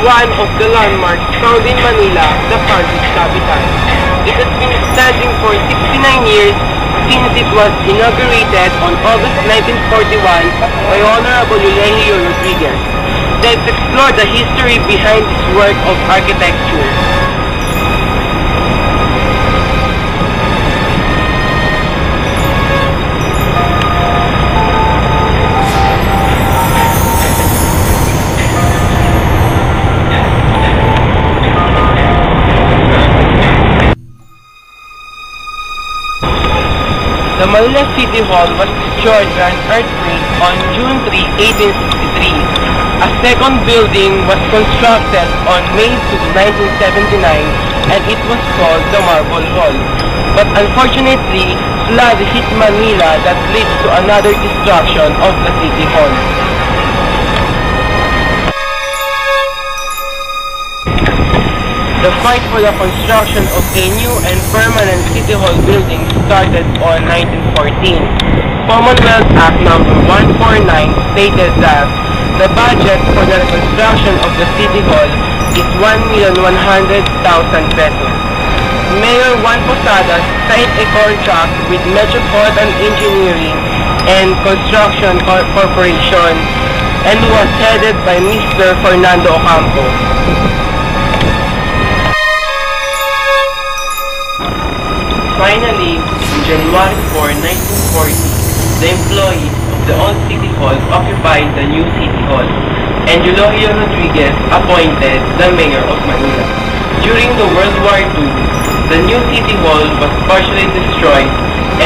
one of the landmarks found in Manila, the country's capital. It has been standing for 69 years since it was inaugurated on August 1941 by Honorable Eugenio Rodriguez. Let's explore the history behind this work of architecture. The Manila City Hall was destroyed by an earthquake on June 3, 1863. A second building was constructed on May 2, 1979 and it was called the Marble Hall. But unfortunately, flood hit Manila that leads to another destruction of the City Hall. The fight for the construction of a new and permanent City Hall building started on 1914. Commonwealth Act No. 149 stated that the budget for the reconstruction of the City Hall is 1,100,000 pesos. Mayor Juan Posadas signed a contract with Metropolitan Engineering and Construction Corporation and was headed by Mr. Fernando Ocampo. Finally, on January 4, 1940, the employees of the old City Hall occupied the new City Hall, and Eulogio Rodriguez appointed the mayor of Manila. During the World War II, the new City Hall was partially destroyed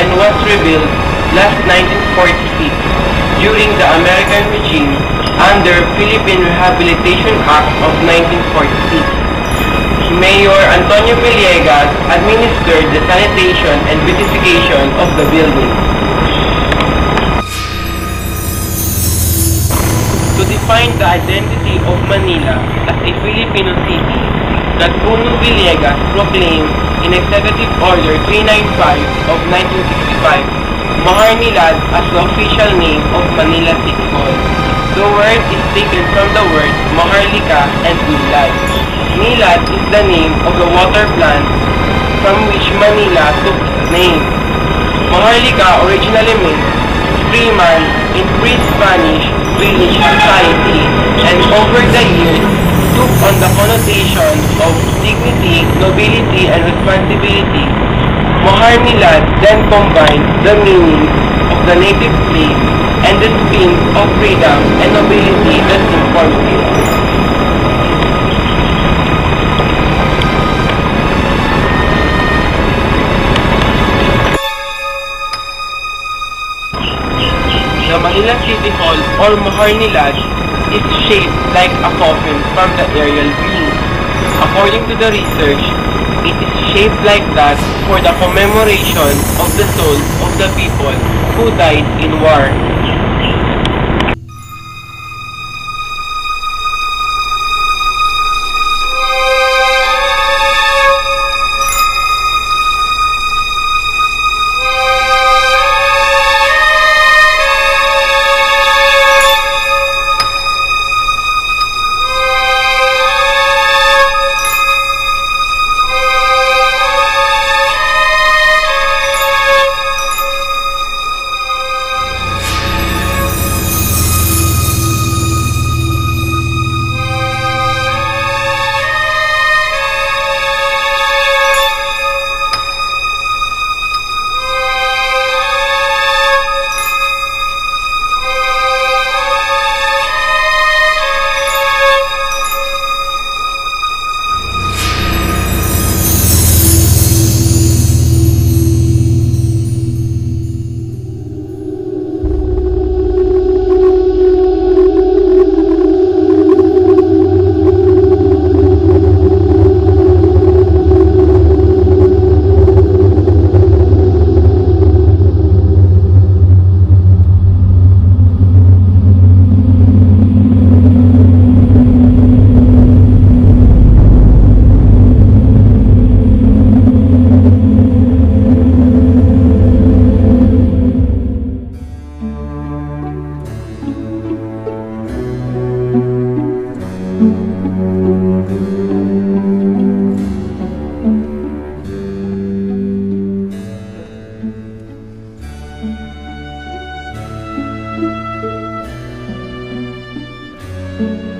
and was rebuilt last 1946 during the American regime under Philippine Rehabilitation Act of 1946. Mayor Antonio Villegas administered the sanitation and beautification of the building. To define the identity of Manila as a Filipino city, that Bruno Villegas proclaimed in Executive Order 395 of 1965, Maharnilad as the official name of Manila City Hall. The word is taken from the word Maharlika and Nilad. Nilad is the name of the water plant from which Manila took its name. Maharlika originally meant free man in pre-Spanish village society and over the years took on the connotation of dignity, nobility, and responsibility. Maharnilad then combined the meaning of the native place and the spin of freedom and nobility that informs it. The Manila City Hall or Maharnilad is shaped like a coffin from the aerial view. According to the research, it is shaped like that for the commemoration of the souls of the people who died in war. 嗯。